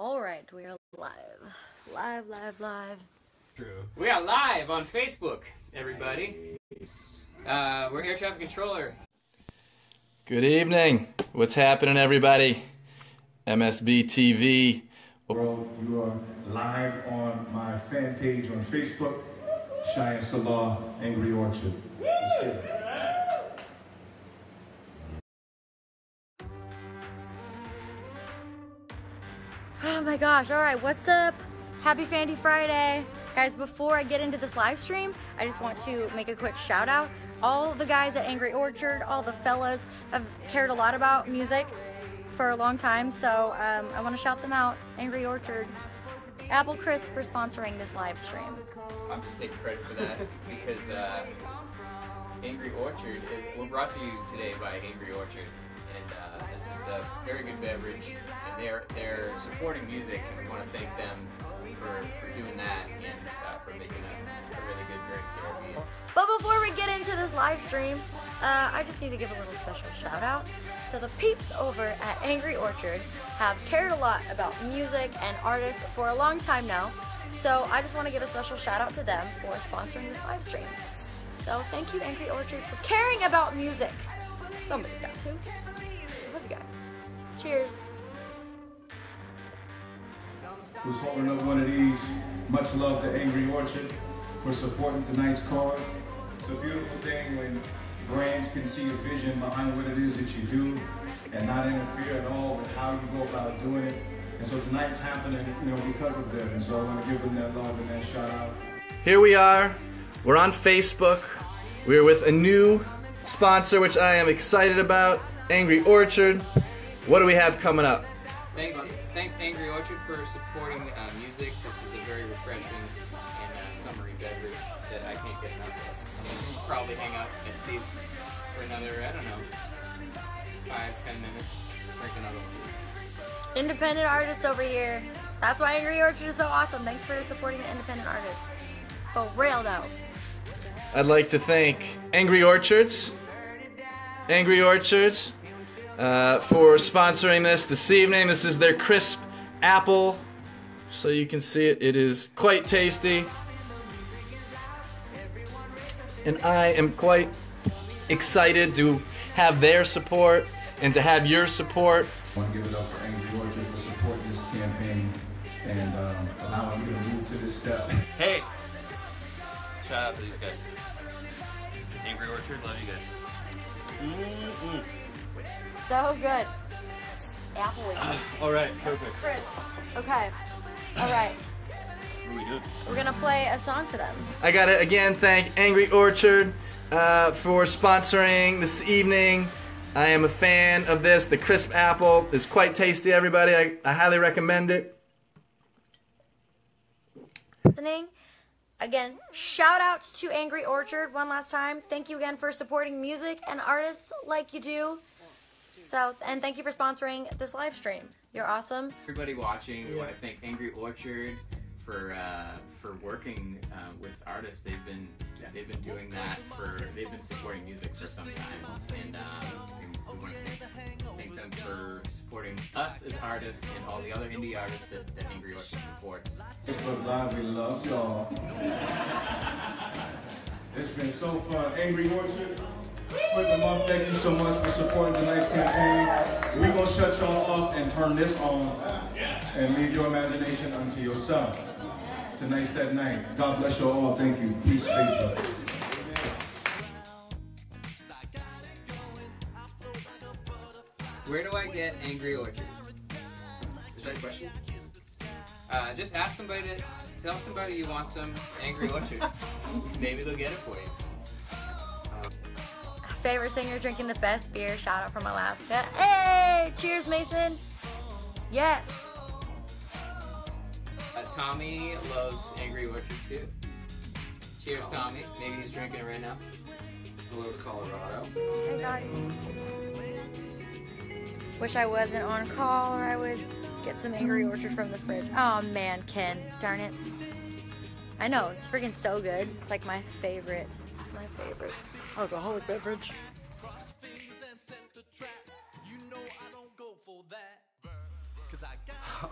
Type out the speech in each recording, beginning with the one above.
All right, we are live. Live, live, live. True. We are live on Facebook, everybody. Uh, we're air traffic controller. Good evening. What's happening, everybody? MSB TV. World, you are live on my fan page on Facebook, Cheyenne Salah, Angry Orchard. My gosh, all right, what's up? Happy Fandy Friday. Guys, before I get into this live stream, I just want to make a quick shout out. All the guys at Angry Orchard, all the fellas have cared a lot about music for a long time, so um, I want to shout them out. Angry Orchard, Apple Crisp for sponsoring this live stream. I'm just taking credit for that because uh, Angry Orchard is we're brought to you today by Angry Orchard, and uh, this is a very good beverage, and they're they're supporting music, and we want to thank them for, for doing that and uh, for making a, a really good drink here. But before we get into this live stream, uh, I just need to give a little special shout out. So the peeps over at Angry Orchard have cared a lot about music and artists for a long time now. So I just want to give a special shout out to them for sponsoring this live stream. So thank you, Angry Orchard, for caring about music. Somebody's got to. Love you guys. Cheers. Who's holding up one of these? Much love to Angry Orchard for supporting tonight's cause. It's a beautiful thing when brands can see a vision behind what it is that you do and not interfere at all with how you go about doing it. And so tonight's happening, you know, because of them. And so I want to give them that love and that shout out. Here we are. We're on Facebook. We're with a new sponsor, which I am excited about Angry Orchard. What do we have coming up? Thanks, thanks Angry Orchard for supporting uh, music. This is a very refreshing and uh, summery beverage that I can't get enough of. I'm gonna probably hang out at Steve's for another, I don't know, five, ten minutes, drink another one. Independent artists over here. That's why Angry Orchard is so awesome. Thanks for supporting the independent artists. For real though. I'd like to thank Angry Orchards, Angry Orchards, uh, for sponsoring this this evening. This is their crisp apple, so you can see it. It is quite tasty, and I am quite excited to have their support and to have your support. I want to give it up for Angry Orchard for supporting this campaign and um, allowing me to move to this step. Hey! Shout out to these guys. Angry Orchard, love you guys. Mm-mm. So good. Apple with All right, perfect. Chris. Okay. All right. What are we doing? We're gonna play a song for them. I gotta again thank Angry Orchard uh, for sponsoring this evening. I am a fan of this. The crisp apple is quite tasty, everybody. I, I highly recommend it. Listening. Again, shout out to Angry Orchard one last time. Thank you again for supporting music and artists like you do. So, and thank you for sponsoring this live stream. You're awesome. Everybody watching, we want to thank Angry Orchard for uh, for working uh, with artists. They've been they've been doing that for they've been supporting music for some time, and um, we, we want to thank, thank them for supporting us as artists and all the other indie artists that, that Angry Orchard supports. Facebook Live, we love y'all. It's been so fun. Angry Orchard, put them up. Thank you so much for supporting tonight's campaign. We're going to shut y'all off and turn this on and leave your imagination unto yourself. Tonight's that night. God bless you all. Thank you. Peace, Facebook. Where do I get Angry Orchard? Is that a question? Uh, just ask somebody to tell somebody you want some Angry Orchard. Maybe they'll get it for you. Favorite singer drinking the best beer. Shout out from Alaska. Hey, cheers, Mason. Yes. Tommy loves Angry Orchard too. Cheers, Tommy. Maybe he's drinking it right now. Hello to Colorado. Hey guys. Wish I wasn't on call or I would get some Angry Orchard from the fridge. Oh man, Ken. Darn it. I know, it's freaking so good. It's like my favorite. It's my favorite alcoholic beverage.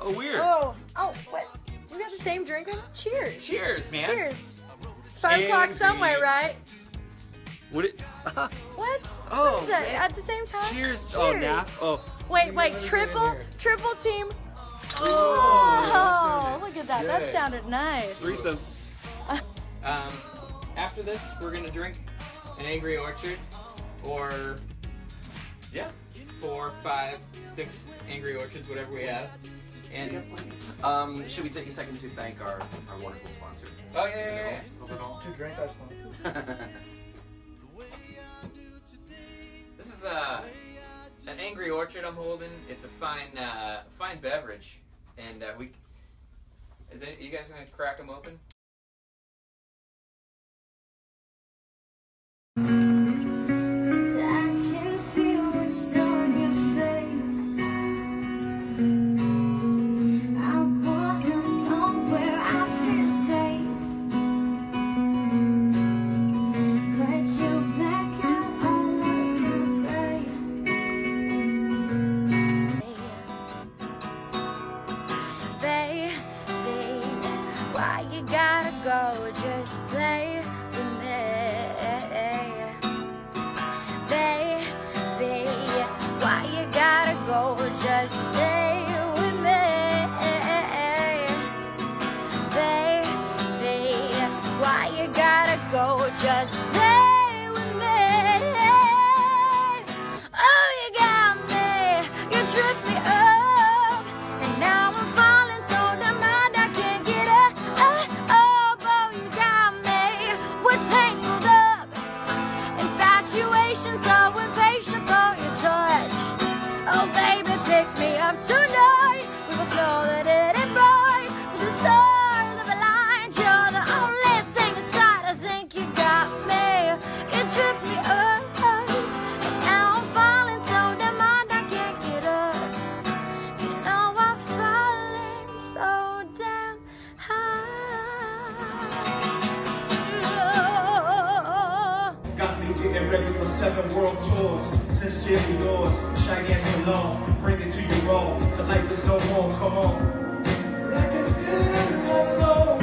Oh, weird. Oh, oh, what? We got the same drinking? Cheers. Cheers, man. Cheers. It's five o'clock somewhere, right? What? It, What? Oh, What is that? man. At the same time? cheers. Oh, nap. Oh. Wait, wait, triple, triple team. Oh, look at that. That sounded nice. Threesome. Um, after this, we're gonna drink an Angry Orchard, or Yeah. four, five, six Angry Orchards, whatever we have. And Um, should we take a second to thank our, our wonderful sponsor? oh yeah, yeah, yeah. To drink our sponsor. This is uh, an Angry Orchard I'm holding. It's a fine, uh, fine beverage, and uh, we. Is it? You guys gonna crack them open? Tours. Sincerely yours, Cheyenne Salon. Bring it to you raw. Till life is no more. Come on. I can feel it in my soul.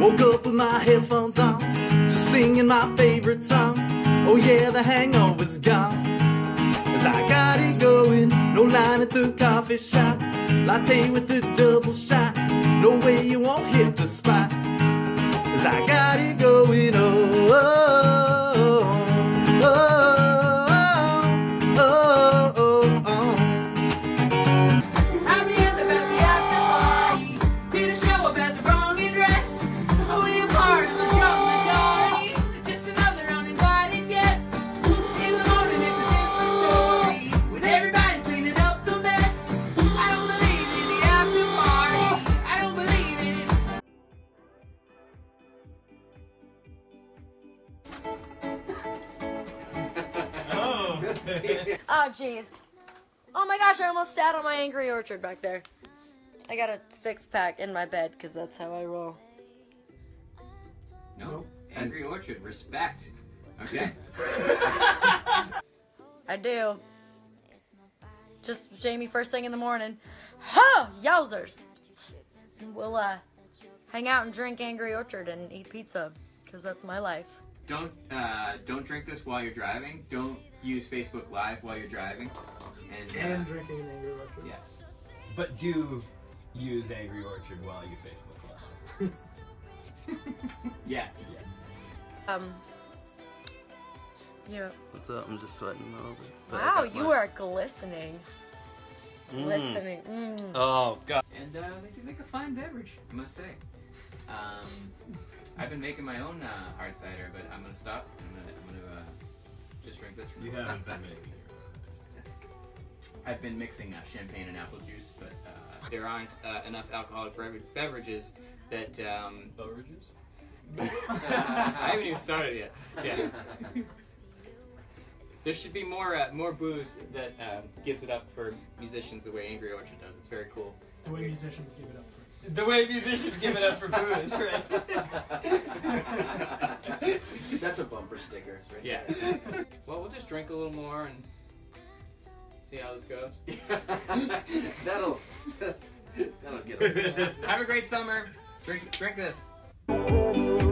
Woke up with my headphones on, just singing my favorite song. Oh yeah, the hangover's gone. Cause I got it going, no line at the coffee shop. Latte with the double shot, no way you won't hit the spot. Cause I got it going, oh, Oh, jeez. Oh my gosh, I almost sat on my Angry Orchard back there. I got a six pack in my bed because that's how I roll. No. Angry Orchard, respect. Okay. I do. Just Jamie first thing in the morning. Huh! Yowzers! We'll, uh, hang out and drink Angry Orchard and eat pizza because that's my life. don't uh, don't drink this while you're driving. Don't use Facebook Live while you're driving. And, uh, And drinking an Angry Orchard. yes. But do use Angry Orchard while you Facebook Live. Yes. Um, you What's up? I'm just sweating a little bit. but wow, you my- are glistening. Mm. Glistening. Mm. Oh god. And uh, they do make a fine beverage, I must say. Um, I've been making my own uh, hard cider, but I'm gonna stop. I'm gonna, I'm gonna just drink this. You haven't been making I've been mixing uh, champagne and apple juice, but uh, there aren't uh, enough alcoholic bever- beverages that. Um, beverages. I haven't even started yet. Yeah. There should be more uh, more booze that um, gives it up for musicians the way Angry Orchard does. It's very cool. The way musicians give it up for. The way musicians give it up for booze, right? That's a bumper sticker, right? Yeah. well, we'll just drink a little more and see how this goes. that'll that'll get. 'em. Have a great summer. Drink drink this.